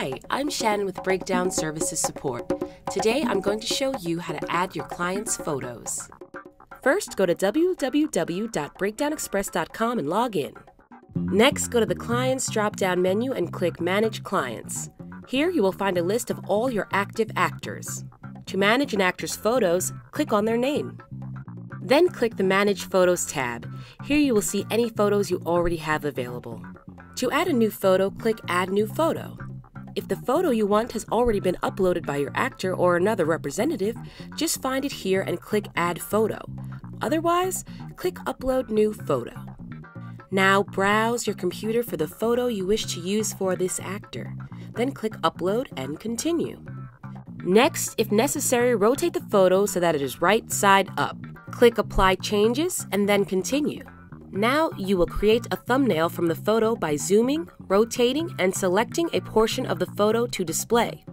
Hi, I'm Shannon with Breakdown Services Support. Today I'm going to show you how to add your client's photos. First, go to www.breakdownexpress.com and log in. Next, go to the Clients drop down menu and click Manage Clients. Here you will find a list of all your active actors. To manage an actor's photos, click on their name. Then click the Manage Photos tab. Here you will see any photos you already have available. To add a new photo, click Add New Photo. If the photo you want has already been uploaded by your actor or another representative, just find it here and click Add Photo. Otherwise, click Upload New Photo. Now browse your computer for the photo you wish to use for this actor. Then click Upload and Continue. Next, if necessary, rotate the photo so that it is right side up. Click Apply Changes and then Continue. Now you will create a thumbnail from the photo by zooming, rotating, and selecting a portion of the photo to display.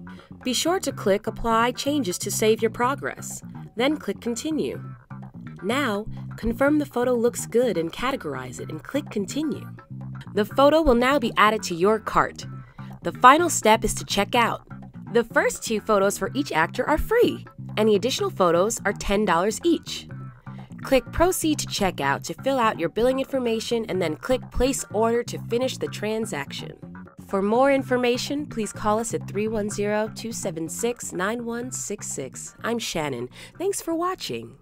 Be sure to click Apply Changes to save your progress. Then click Continue. Now, confirm the photo looks good and categorize it and click Continue. The photo will now be added to your cart. The final step is to check out. The first two photos for each actor are free. Any additional photos are $10 each. Click Proceed to checkout to fill out your billing information and then click Place Order to finish the transaction. For more information, please call us at 310 276 9166. I'm Shannon. Thanks for watching.